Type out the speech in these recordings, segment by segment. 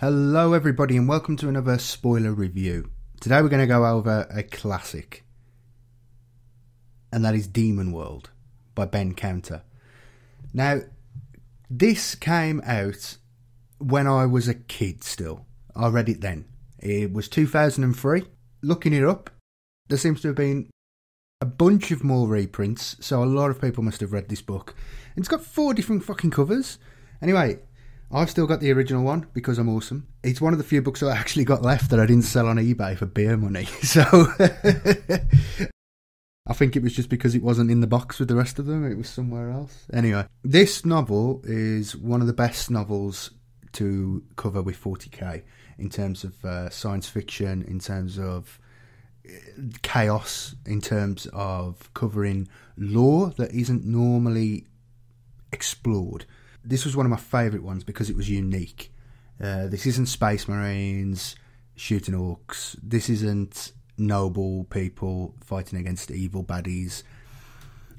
Hello, everybody, and welcome to another spoiler review. Today, we're going to go over a classic, and that is Demon World by Ben Counter. Now, this came out when I was a kid still. I read it then. It was 2003. Looking it up, there seems to have been a bunch of more reprints, so a lot of people must have read this book. And it's got four different fucking covers. Anyway, I've still got the original one because I'm awesome. It's one of the few books I actually got left that I didn't sell on eBay for beer money. So I think it was just because it wasn't in the box with the rest of them, it was somewhere else. Anyway, this novel is one of the best novels to cover with 40k in terms of uh, science fiction, in terms of uh, chaos, in terms of covering lore that isn't normally explored this was one of my favourite ones because it was unique. Uh, this isn't Space Marines shooting orcs. This isn't noble people fighting against evil baddies.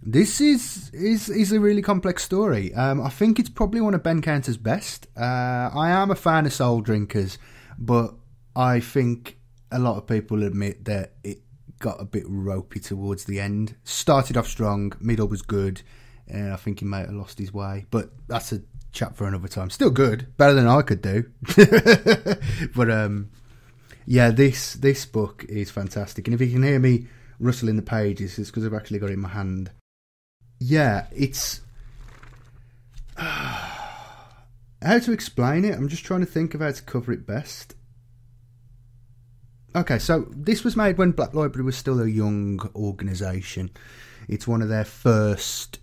This is is is a really complex story. Um, I think it's probably one of Ben Counter's best. Uh, I am a fan of Soul Drinkers, but I think a lot of people admit that it got a bit ropey towards the end. Started off strong, middle was good, and I think he might have lost his way. But that's a chat for another time. Still good, better than I could do. but um, yeah, this this book is fantastic, and if you can hear me rustling the pages, it's because I've actually got it in my hand. Yeah, it's how to explain it. I'm just trying to think of how to cover it best. Okay, so this was made when Black Library was still a young organisation. It's one of their first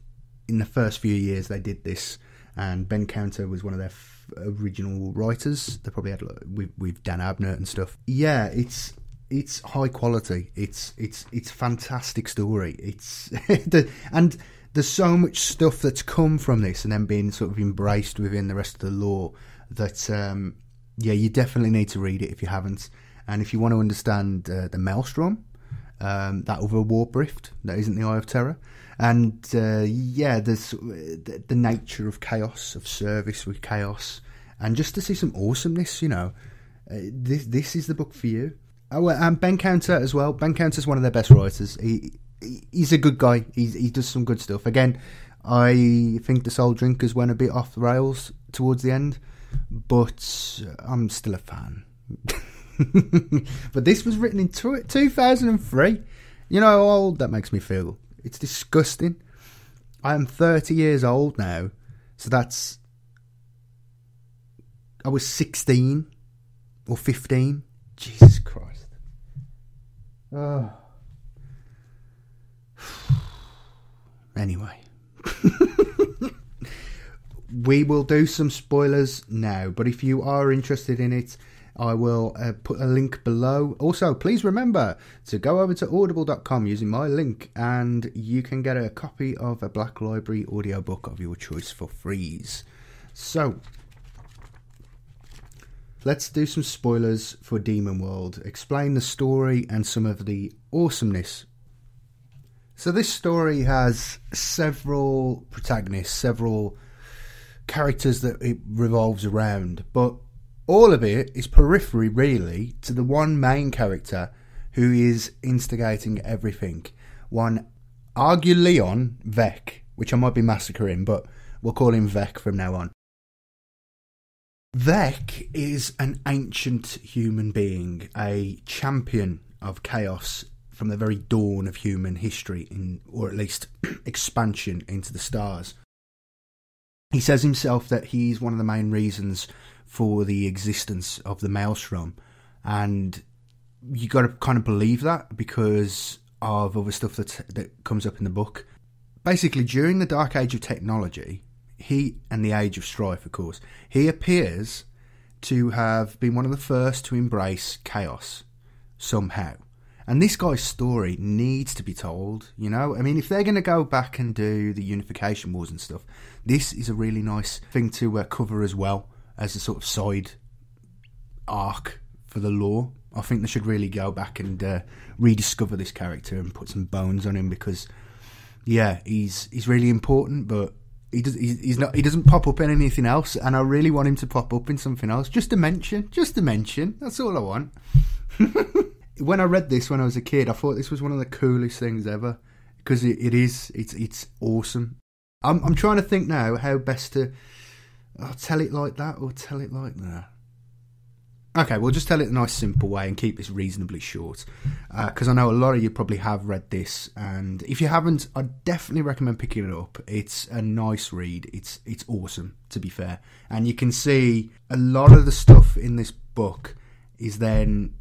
in the first few years they did this, and Ben Counter was one of their f- original writers. They probably had like, with, with Dan Abnett and stuff. Yeah, it's it's high quality. It's it's it's fantastic story. It's the, and there's so much stuff that's come from this and then being sort of embraced within the rest of the lore that um, yeah, you definitely need to read it if you haven't. And if you want to understand uh, the Maelstrom, um, that other warp rift that isn't the Eye of Terror, and uh, yeah, there's the, the, nature of chaos, of service with chaos, and just to see some awesomeness, you know, uh, this this is the book for you. Oh, and Ben Counter as well. Ben Counter's one of their best writers. He, he he's a good guy. He he does some good stuff. Again, I think the Soul Drinkers went a bit off the rails towards the end, but I'm still a fan. but this was written in 2003. You know how old that makes me feel. It's disgusting. I am 30 years old now, so that's. I was 16 or 15. Jesus Christ. Oh. Anyway. we will do some spoilers now, but if you are interested in it, I will uh, put a link below. Also, please remember to go over to audible.com using my link and you can get a copy of a Black Library audiobook of your choice for freeze. So, let's do some spoilers for Demon World, explain the story and some of the awesomeness. So, this story has several protagonists, several characters that it revolves around, but all of it is periphery, really, to the one main character who is instigating everything. One Arguleon Veq, which I might be massacring, but we'll call him Veq from now on. Veq is an ancient human being, a champion of chaos from the very dawn of human history, in, or at least expansion into the stars. He says himself that he's one of the main reasons for the existence of the maelstrom, and you got to kind of believe that because of other stuff that that comes up in the book. Basically, during the dark age of technology, he and the age of strife, of course, he appears to have been one of the first to embrace chaos somehow. And this guy's story needs to be told, you know? I mean, if they're going to go back and do the unification wars and stuff, this is a really nice thing to uh, cover as well as a sort of side arc for the lore. I think they should really go back and uh, rediscover this character and put some bones on him because, yeah, he's he's really important, but He does. He's, not. He doesn't pop up in anything else, and I really want him to pop up in something else. Just to mention. Just to mention. That's all I want. when I read this when I was a kid, I thought this was one of the coolest things ever because it, it is. It's it's awesome. I'm I'm trying to think now how best to oh, tell it like that or tell it like that. Okay, we'll just tell it a nice, simple way and keep this reasonably short. Because uh, I know a lot of you probably have read this, and if you haven't, I definitely recommend picking it up. It's a nice read. It's it's awesome, to be fair, and you can see a lot of the stuff in this book is then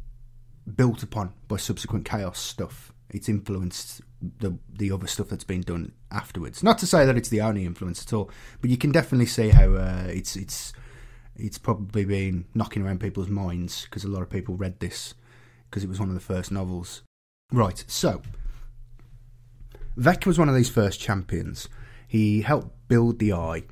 built upon by subsequent chaos stuff. It's influenced the the other stuff that's been done afterwards. Not to say that it's the only influence at all, but you can definitely see how uh, it's it's it's probably been knocking around people's minds because a lot of people read this because it was one of the first novels. Right, so Veq was one of these first champions. He helped build the Eye,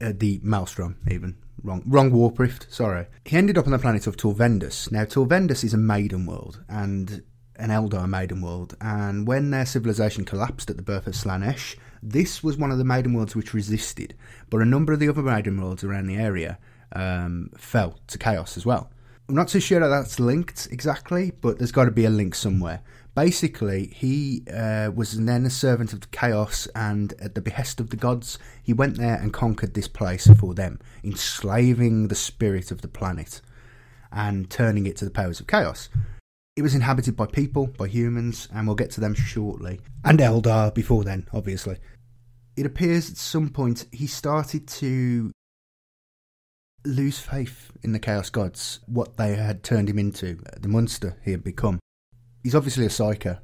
uh, the Maelstrom, even wrong, wrong Warprift. Sorry. He ended up on the planet of Torvendus. Now, Torvendus is a maiden world and an Eldar maiden world, and when their civilization collapsed at the birth of Slaanesh, this was one of the maiden worlds which resisted, but a number of the other maiden worlds around the area um, fell to chaos as well. I'm not too sure that that's linked exactly, but there's got to be a link somewhere. Basically, he uh, was then a servant of the chaos, and at the behest of the gods, he went there and conquered this place for them, enslaving the spirit of the planet and turning it to the powers of chaos. It was inhabited by people, by humans, and we'll get to them shortly. And Eldar before then, obviously. It appears at some point he started to lose faith in the Chaos Gods, what they had turned him into, the monster he had become. He's obviously a psyker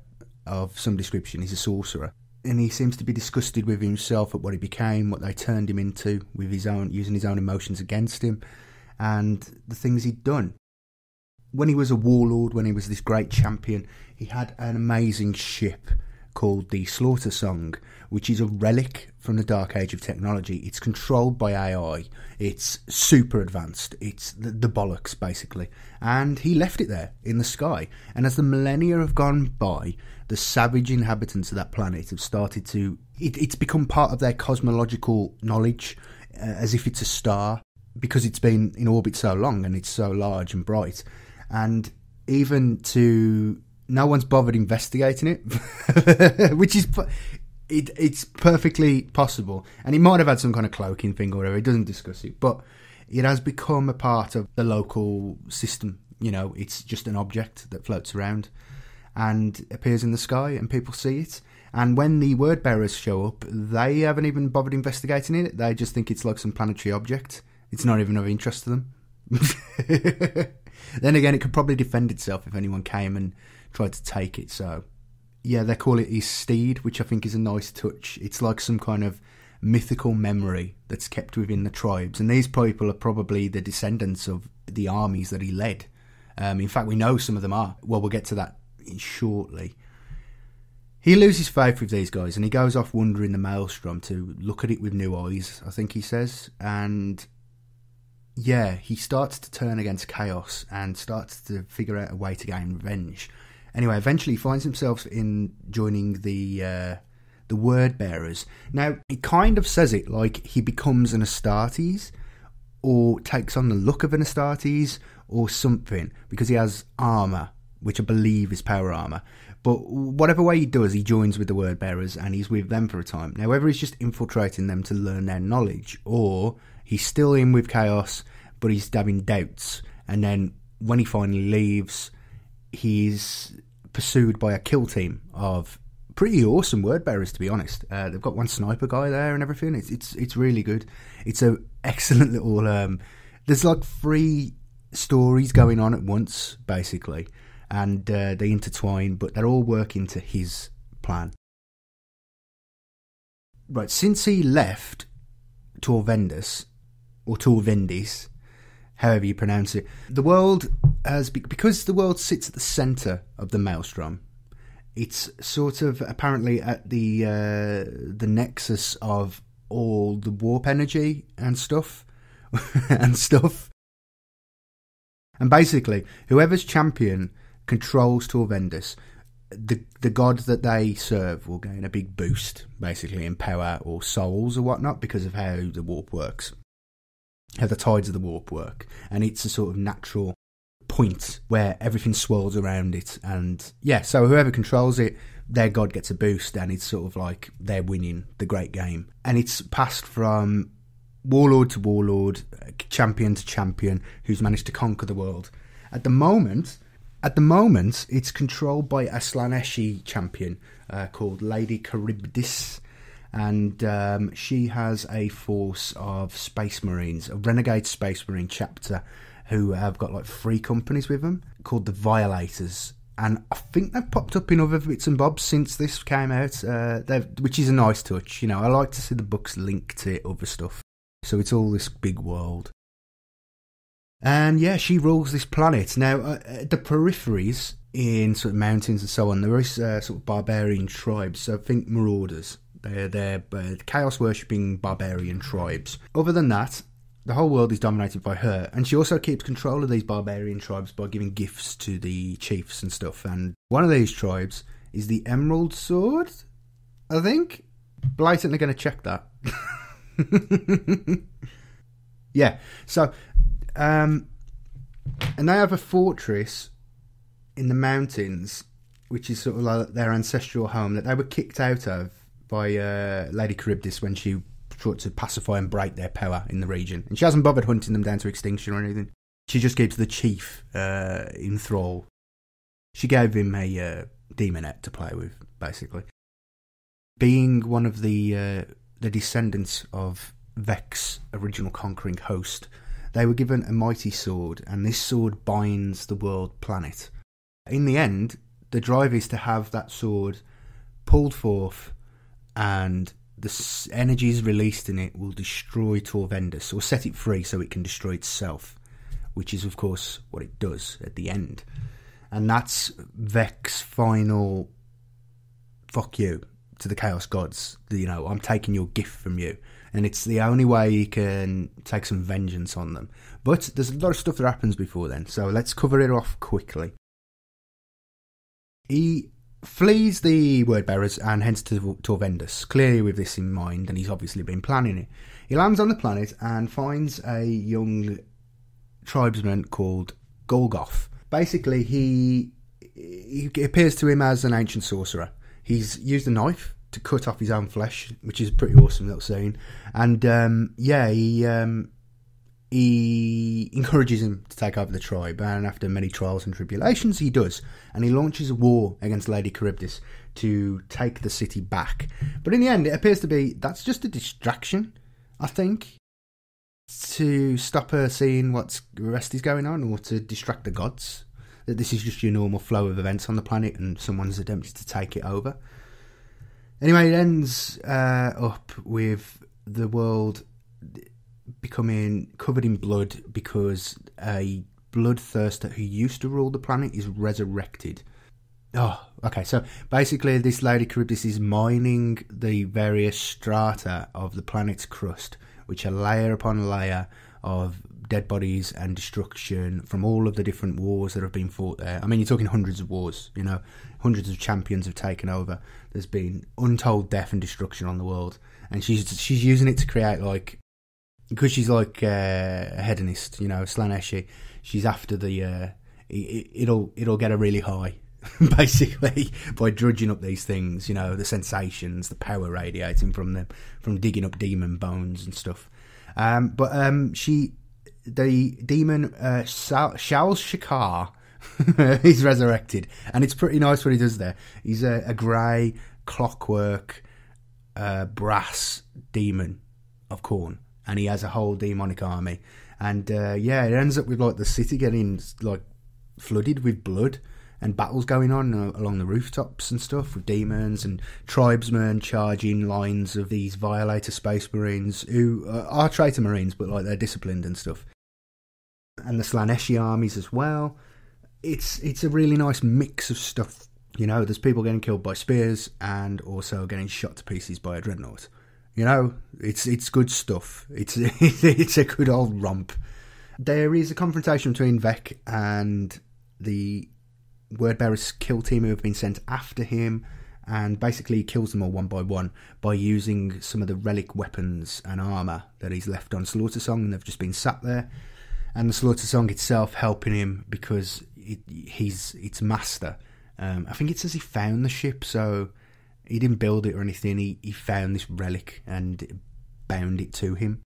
of some description, he's a sorcerer. And he seems to be disgusted with himself at what he became, what they turned him into, with his own using his own emotions against him, and the things he'd done. When he was a warlord, when he was this great champion, he had an amazing ship called the Slaughter Song, which is a relic from the dark age of technology. It's controlled by AI. It's super advanced. It's the, the, bollocks, basically. And he left it there in the sky. And as the millennia have gone by, the savage inhabitants of that planet have started to. It, it's become part of their cosmological knowledge, uh, as if it's a star, because it's been in orbit so long and it's so large and bright. And even to no one's bothered investigating it, which is it, it's perfectly possible. And he might have had some kind of cloaking thing or whatever. He doesn't discuss it, but it has become a part of the local system. You know, it's just an object that floats around and appears in the sky, and people see it. And when the word bearers show up, they haven't even bothered investigating it. They just think it's like some planetary object. It's not even of interest to them. then again, it could probably defend itself if anyone came and tried to take it. So, yeah, they call it his steed, which I think is a nice touch. It's like some kind of mythical memory that's kept within the tribes, and these people are probably the descendants of the armies that he led. Um, in fact, we know some of them are. Well, we'll get to that shortly. He loses faith with these guys and he goes off wandering the maelstrom to look at it with new eyes, I think he says. And yeah, he starts to turn against chaos and starts to figure out a way to gain revenge. Anyway, eventually finds himself in joining the uh, the word bearers. Now he kind of says it like he becomes an Astartes or takes on the look of an Astartes or something because he has armor, which I believe is power armor. But whatever way he does, he joins with the word bearers and he's with them for a time. Now, whether he's just infiltrating them to learn their knowledge or he's still in with chaos, but he's having doubts, and then when he finally leaves, he's pursued by a kill team of pretty awesome word bearers to be honest. Uh, they've got one sniper guy there and everything. It's it's it's really good. It's a excellent little. Um, there's like three stories going on at once basically, and uh, they intertwine, but they're all working to his plan. Right, since he left Torvendus or Torvendis, however you pronounce it. The world has because the world sits at the center of the maelstrom. It's sort of apparently at the uh, the nexus of all the warp energy and stuff and stuff. And basically, whoever's champion controls Torvendus, the the god that they serve will gain a big boost, basically in power or souls or whatnot, because of how the warp works, how the tides of the warp work, and it's a sort of natural point where everything swirls around it, and yeah, so whoever controls it, their god gets a boost, and it's sort of like they're winning the great game, and it's passed from warlord to warlord, champion to champion, who's managed to conquer the world. At the moment at the moment, it's controlled by a Slaaneshi champion uh, called Lady Charybdis, and um, she has a force of Space Marines, a renegade Space Marine chapter, who have got like three companies with them called the Violators. And I think they've popped up in other bits and bobs since this came out, uh, which is a nice touch. You know, I like to see the books linked to other stuff. So it's all this big world. And yeah, she rules this planet. Now, uh, uh, the peripheries in sort of mountains and so on, there is uh, sort of barbarian tribes. So I think marauders. They're, they're uh, chaos worshipping barbarian tribes. Other than that, the whole world is dominated by her, and she also keeps control of these barbarian tribes by giving gifts to the chiefs and stuff. And one of these tribes is the Emerald Sword, I think. Blatantly going to check that. yeah, so um, and they have a fortress in the mountains, which is sort of like their ancestral home that they were kicked out of by uh, Lady Charybdis when she tried to pacify and break their power in the region. And she hasn't bothered hunting them down to extinction or anything. She just keeps the chief uh, in thrall. She gave him a uh, demonette to play with, basically. Being one of the uh, the descendants of Veq's, original conquering host, they were given a mighty sword, and this sword binds the world planet. In the end, the drive is to have that sword pulled forth, and the energies released in it will destroy Tor Vendus, or set it free so it can destroy itself, which is, of course, what it does at the end. And that's Veq's final fuck you to the Chaos Gods. You know, I'm taking your gift from you and it's the only way he can take some vengeance on them. But there's a lot of stuff that happens before then, so let's cover it off quickly. He flees the word bearers and heads to Tor Vendus, clearly with this in mind, and he's obviously been planning it. He lands on the planet and finds a young tribesman called Golgoth. Basically, he, he appears to him as an ancient sorcerer. He's used a knife to cut off his own flesh, which is a pretty awesome little scene. And um, yeah, he um, he encourages him to take over the tribe, and after many trials and tribulations, he does, and he launches a war against Lady Charybdis to take the city back. But in the end, it appears to be that's just a distraction, I think, to stop her seeing what the rest is going on, or to distract the gods. That this is just your normal flow of events on the planet, and someone's attempted to take it over. Anyway, it ends uh, up with the world becoming covered in blood because a bloodthirster who used to rule the planet is resurrected. Oh, okay. So basically, this Lady Charybdis is mining the various strata of the planet's crust, which are layer upon layer of dead bodies and destruction from all of the different wars that have been fought there. I mean, you're talking hundreds of wars, you know, hundreds of champions have taken over. There's been untold death and destruction on the world, and she's she's using it to create like because she's like uh, a hedonist, you know, Slaaneshi. She's after the uh, it, it'll it'll get her really high. basically by drudging up these things, you know, the sensations, the power radiating from them, from digging up demon bones and stuff. Um, but um, she the demon uh, Shal Shakar he's resurrected, and it's pretty nice what he does there. He's a, a grey clockwork uh, brass demon of Khorne, and he has a whole demonic army. And uh, yeah, it ends up with like the city getting like flooded with blood and battles going on uh, along the rooftops and stuff with demons and tribesmen charging lines of these violator space marines who uh, are traitor marines but like they're disciplined and stuff and the slaaneshi armies as well. It's it's a really nice mix of stuff. You know, there's people getting killed by spears and also getting shot to pieces by a dreadnought. You know, it's it's good stuff. It's it's a good old romp. There is a confrontation between Veq and the word bearers kill team who have been sent after him, and basically kills them all one by one by using some of the relic weapons and armour that he's left on Slaughter Song, and they've just been sat there. And the Slaughter Song itself helping him because it, he's its master. Um, I think it says he found the ship, so he didn't build it or anything. He, he found this relic and bound it to him.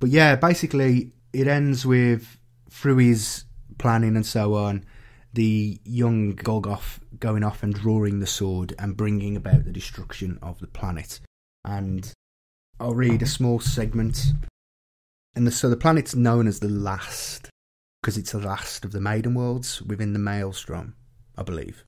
But yeah, basically, it ends with through his planning and so on, the young Golgoth going off and drawing the sword and bringing about the destruction of the planet. And I'll read a small segment. And the, so the planet's known as the last because it's the last of the Maiden Worlds within the Maelstrom, I believe.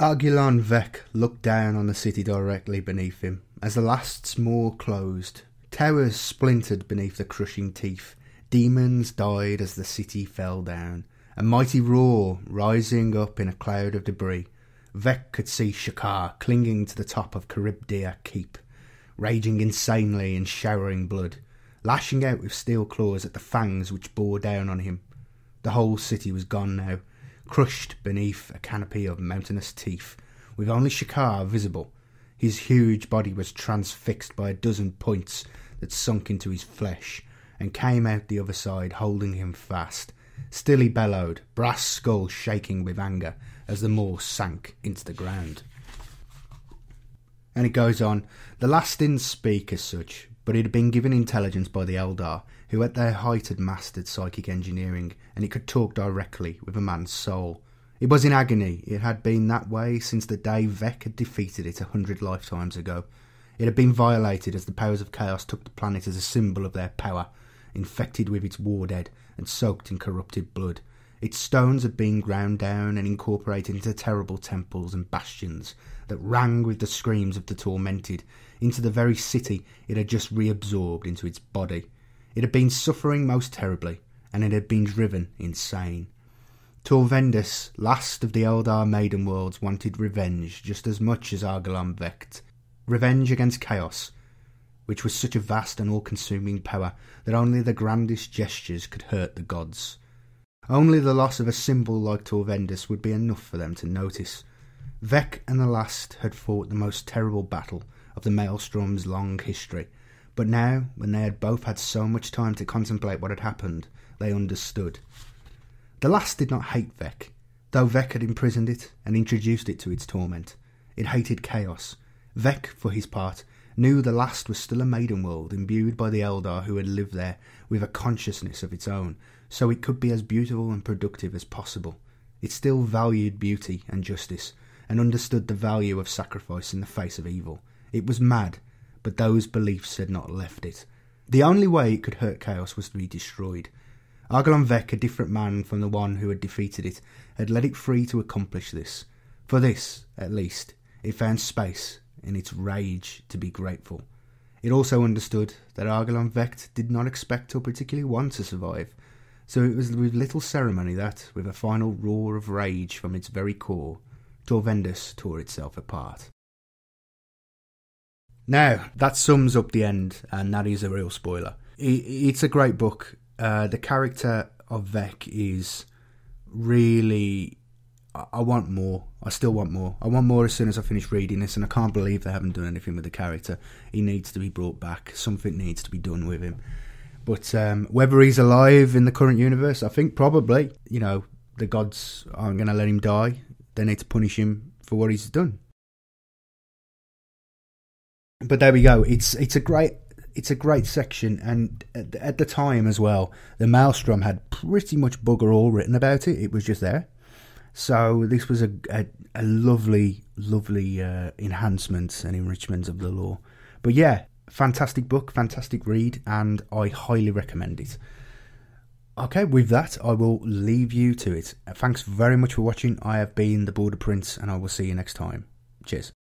Arguleon Veq looked down on the city directly beneath him as the last maw closed. Towers splintered beneath the crushing teeth. Demons died as the city fell down. A mighty roar rising up in a cloud of debris. Veq could see Shakaar clinging to the top of Charybdia Keep, raging insanely and showering blood, lashing out with steel claws at the fangs which bore down on him. The whole city was gone now, crushed beneath a canopy of mountainous teeth, with only Shakaar visible. His huge body was transfixed by a dozen points that sunk into his flesh and came out the other side, holding him fast. Still he bellowed, brass skull shaking with anger as the maw sank into the ground. And it goes on. The last didn't speak as such, but it had been given intelligence by the Eldar, who at their height had mastered psychic engineering, and it could talk directly with a man's soul. It was in agony. It had been that way since the day Veq had defeated it a hundred lifetimes ago. It had been violated as the powers of chaos took the planet as a symbol of their power, infected with its war dead and soaked in corrupted blood. Its stones had been ground down and incorporated into terrible temples and bastions that rang with the screams of the tormented, into the very city it had just reabsorbed into its body. It had been suffering most terribly, and it had been driven insane. Torvendis, last of the Eldar Maiden Worlds, wanted revenge just as much as Arguleon Vecht. Revenge against chaos, which was such a vast and all consuming power that only the grandest gestures could hurt the gods. Only the loss of a symbol like Torvendis would be enough for them to notice. Veq and the last had fought the most terrible battle of the Maelstrom's long history, but now, when they had both had so much time to contemplate what had happened, they understood. The last did not hate Veq, though Veq had imprisoned it and introduced it to its torment. It hated chaos. Veq, for his part, knew the last was still a maiden world imbued by the Eldar who had lived there with a consciousness of its own, so it could be as beautiful and productive as possible. It still valued beauty and justice, and understood the value of sacrifice in the face of evil. It was mad, but those beliefs had not left it. The only way it could hurt chaos was to be destroyed. Arguleon Veq, a different man from the one who had defeated it, had let it free to accomplish this. For this, at least, it found space in its rage to be grateful. It also understood that Arguleon Vecht did not expect or particularly want to survive, so it was with little ceremony that, with a final roar of rage from its very core, Torvendis tore itself apart. Now, that sums up the end, and that is a real spoiler. It's a great book. Uh, the character of Veq is really I want more. I still want more. I want more as soon as I finish reading this, and I can't believe they haven't done anything with the character. He needs to be brought back. Something needs to be done with him. But um, whether he's alive in the current universe, I think probably. You know, the gods aren't going to let him die. They need to punish him for what he's done. But there we go. It's it's a great it's a great section, and at, the time as well, the Maelstrom had pretty much bugger all written about it. It was just there so this was a, a, a lovely, lovely uh, enhancement and enrichment of the lore. But yeah, fantastic book, fantastic read, and I highly recommend it. Okay, with that, I will leave you to it. Thanks very much for watching. I have been the Border Prince, and I will see you next time. Cheers.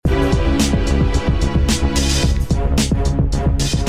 Thank you.